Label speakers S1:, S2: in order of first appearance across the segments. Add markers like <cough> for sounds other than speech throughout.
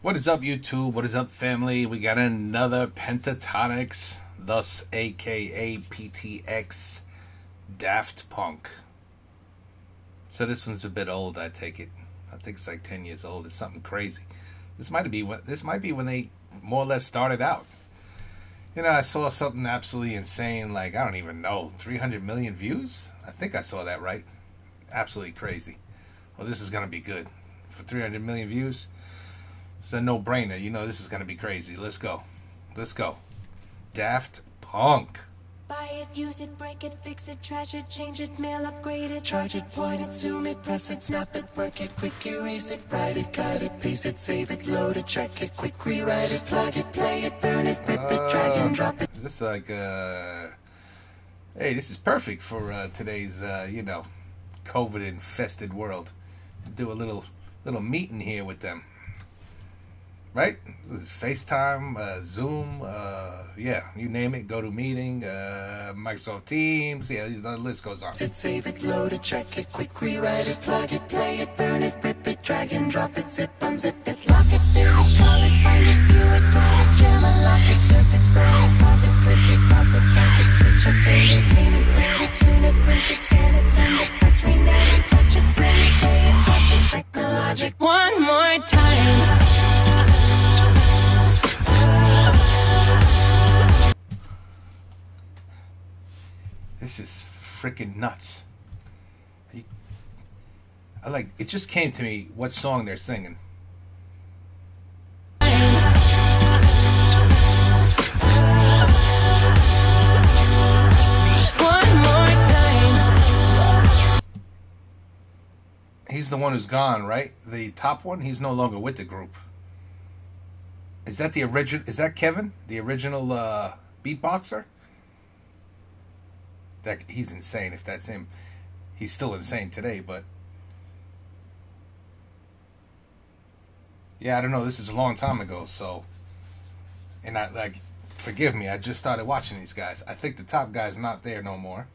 S1: What is up, YouTube? What is up, family? We got another Pentatonix, thus aka PTX Daft Punk. So this one's a bit old, I take it. I think it's like 10 years old. It's something crazy. This might be what this might be when they more or less started out. You know, I saw something absolutely insane, like I don't even know, 300 million views. I think I saw that right. Absolutely crazy. Well, this is gonna be good for 300 million views. It's a no-brainer. You know this is gonna be crazy. Let's go. Let's go. Daft Punk.
S2: Buy it, use it, break it, fix it, trash it, change it, mail, upgrade it, charge it, point it, zoom it, press it, snap it, work it, quick erase it, write it, cut it, paste it, save it, load it, check it, quick rewrite it, plug it, play it, burn it, rip it, drag and drop it.
S1: Is this like uh Hey, this is perfect for uh, today's uh, you know, COVID infested world. Do a little little meeting here with them. Right? FaceTime, uh, Zoom, uh, yeah, you name it. Go to meeting, uh, Microsoft Teams. Yeah, the list goes on.
S2: It, save it, load it, check it, quick rewrite it, plug it, play it, burn it, rip it, drag and drop it, zip, unzip it, lock it, fill it, call it, find it, view it, go it, jam, unlock it, surf it, scroll it, pause it, click it, cross it, back it, switch it, pay it, name it, rate it, tune it, print it, scan it, send it, fax, rename it, touch it, print it, pay it, touch it, technologic. One more time.
S1: This is freaking nuts. I like it just came to me what song they're singing.
S2: One more time.
S1: He's the one who's gone, right? The top one, he's no longer with the group. Is that the original is that Kevin? The original uh beatboxer? That he's insane if that's him. He's still insane today, but Yeah, I don't know. This is a long time ago, so and I like forgive me, I just started watching these guys. I think the top guy's not there no more.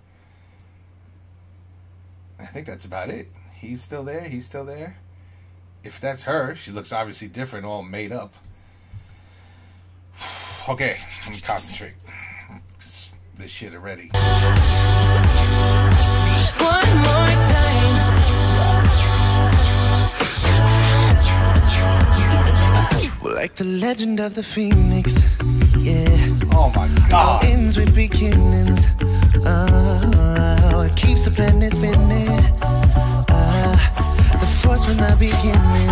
S1: I think that's about it. He's still there, he's still there. If that's her, she looks obviously different, all made up. <sighs> Okay, let me concentrate. This shit already.
S2: One more time.
S3: Like the legend of the phoenix, yeah.
S1: Oh my god.
S3: All Ends with beginnings. Oh, it keeps the planet spinning. Uh, the force from the beginning.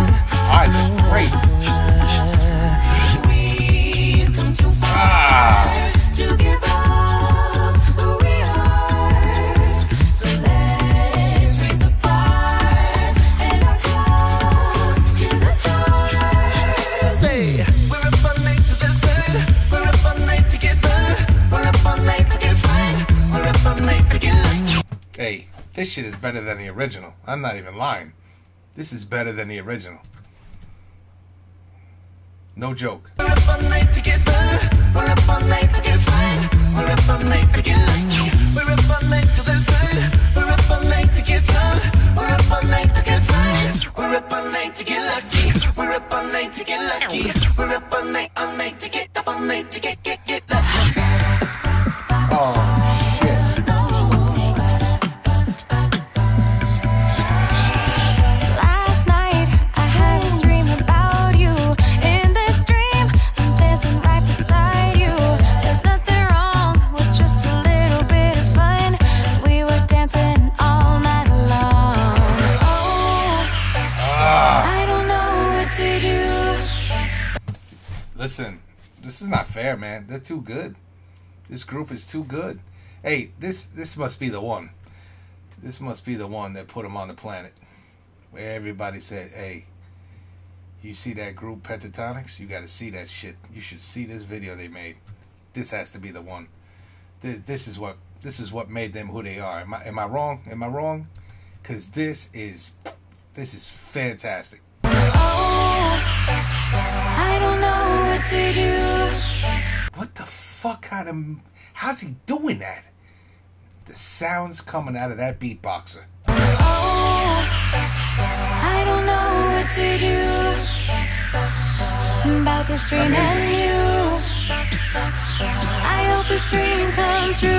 S1: Eyes are great.
S2: We've come too far
S1: Ah. Shit is better than the original. I'm not even lying. This is better than the original. No joke.
S3: We're up all night to get sun. We're up all night to get fun. We're up all night to get lucky. We're up all night to the sun. We're up all night to get sun. We're up all night to get fun. We're up all night to get lucky. We're up all night to get lucky. We're up all night, all night to get up all night to get get get lucky.
S1: Oh not fair, man. They're too good. This group is too good. Hey, this this must be the one. This must be the one that put them on the planet. Where everybody said, "Hey, you see that group Pentatonix? You got to see that shit. You should see this video they made. This has to be the one. This this is what this is what made them who they are. Am I am I wrong? Am I wrong? Cuz this is this is fantastic.
S4: I what to do.
S1: What the fuck kind of how's he doing that? The sounds coming out of that beatboxer.
S4: Oh, I don't know what to do. about this dream and you. I hope this dream comes true.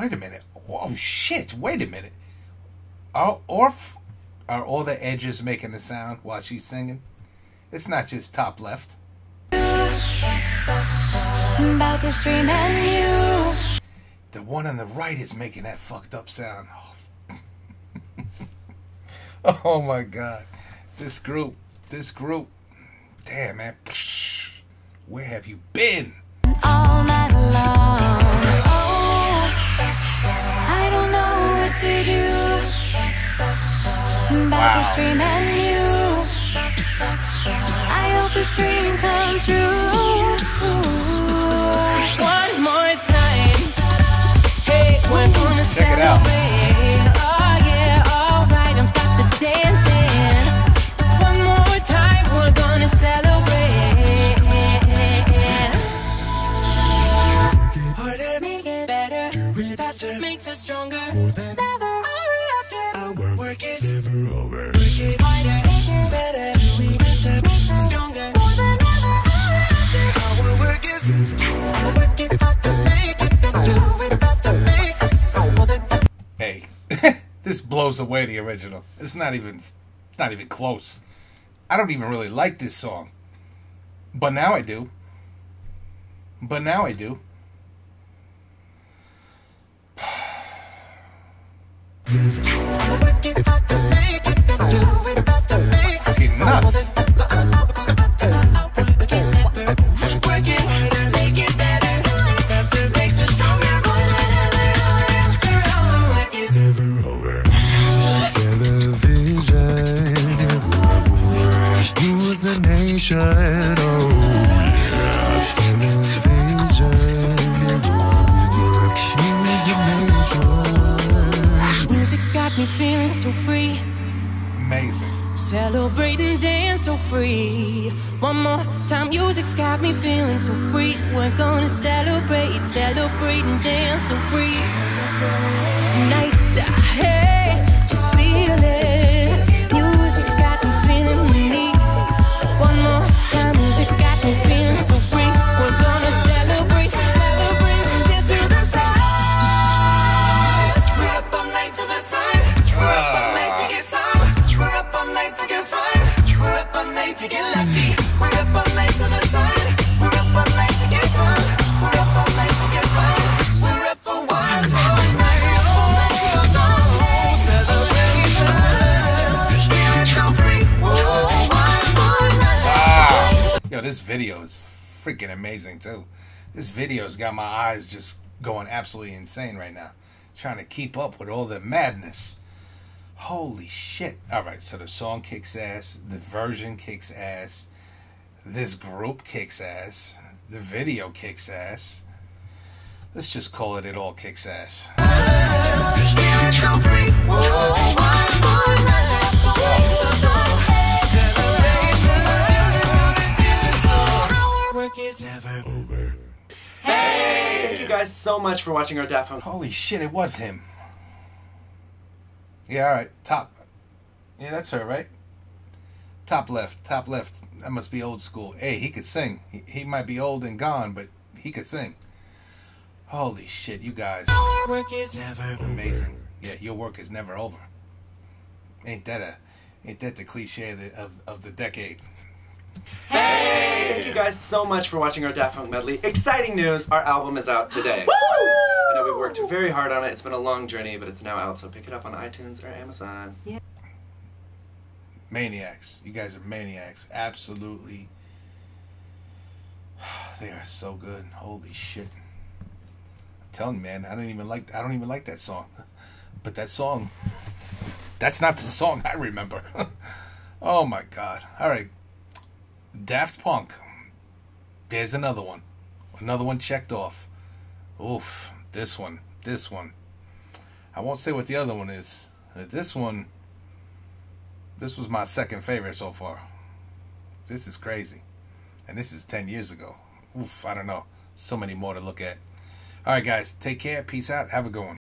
S1: Wait a minute. Oh shit! Wait a minute. Are Orf are all the edges making the sound while she's singing? It's not just top left.
S4: About this dream and you.
S1: The one on the right is making that fucked up sound. Oh, <laughs> oh my god. This group, this group. Damn man. Where have you been?
S4: all night long. Oh, I don't know what to do
S1: Wow.
S4: This dream comes true.
S3: One more
S1: blows away the original. It's not even it's not even close. I don't even really like this song. But now I do. But now I do.
S3: Work it got me feeling so free.
S1: Amazing.
S3: Celebrate and dance so free. One more time, music's got me feeling so free. We're gonna celebrate, celebrate and dance so free. Tonight, ah,
S1: video is freaking amazing too. This video's got my eyes just going absolutely insane right now. Trying to keep up with all the madness. Holy shit. Alright, so the song kicks ass, the version kicks ass, this group kicks ass, the video kicks ass. Let's just call it it all kicks ass.
S5: Guys so much for watching our Daft Punk.
S1: Holy shit, it was him. Yeah, alright. Top. Yeah, that's her, right? Top left, top left. That must be old school. Hey, he could sing. He, he might be old and gone, but he could sing. Holy shit, you guys.
S3: Work is never
S1: Amazing. Yeah, your work is never over. Ain't that a ain't that the cliche of the, of, of the decade?
S5: Thank you guys so much for watching our Daft Punk medley. Exciting news! Our album is out today. <gasps> I know we've worked very hard on it. It's been a long journey, but it's now out. So pick it up on iTunes or Amazon. Yeah.
S1: Maniacs. You guys are maniacs. Absolutely. <sighs> They are so good. Holy shit. I'm telling you, man, I don't even like I don't even like that song. <laughs> But that song that's not the song I remember. <laughs> oh my god. Alright. Daft Punk. There's another one. Another one checked off. Oof. This one. This one. I won't say what the other one is. Uh, This one this was my second favorite so far. This is crazy. And this is 10 years ago. Oof, I don't know. So many more to look at. All right, guys. Take care. Peace out. Have a good one.